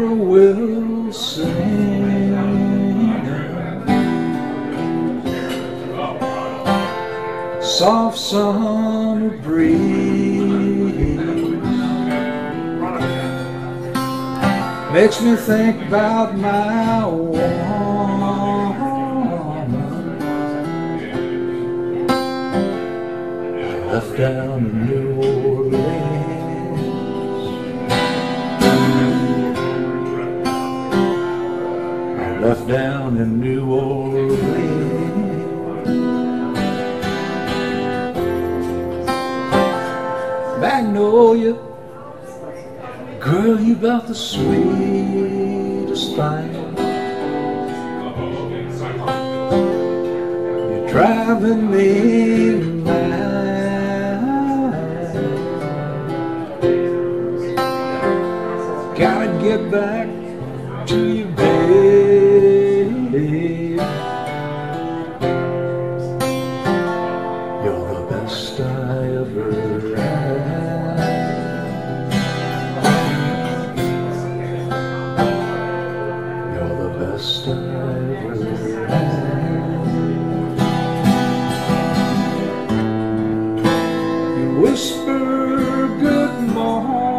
whippoorwill sing. Soft summer breeze makes me think about my woman. Left down in New Orleans. Down in New Orleans. Magnolia, girl, you got the sweetest thing. You're driving me mad. Whisper good morning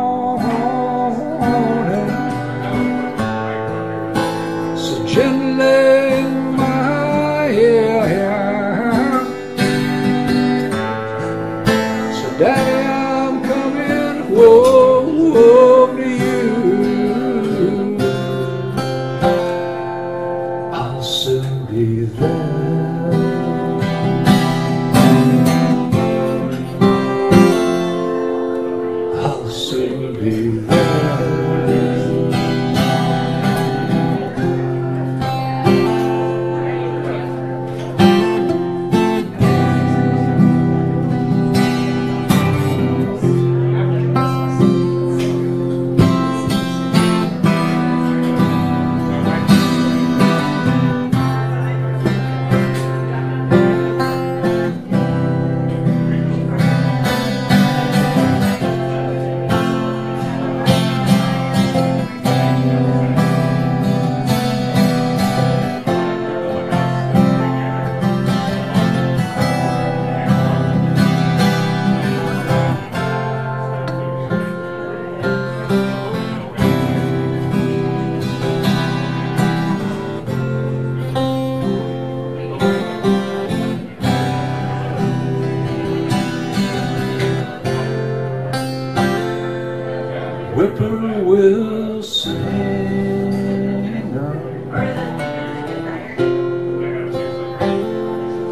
Whippoorwill singer,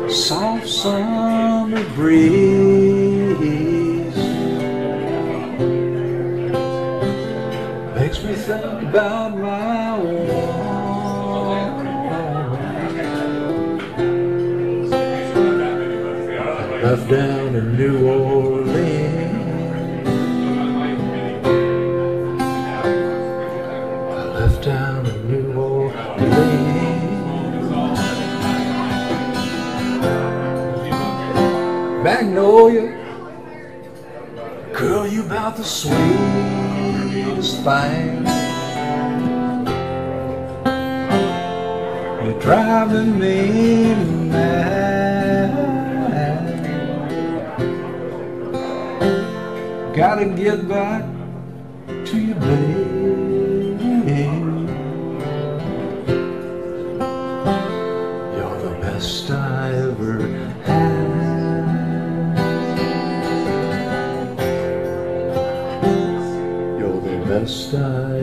soft summer breeze makes me think about my woman left down in New Orleans. Magnolia, girl, you about the sweetest thing. You're driving me mad. Gotta get back to you, babe. You're the best I ever had. Best I uh,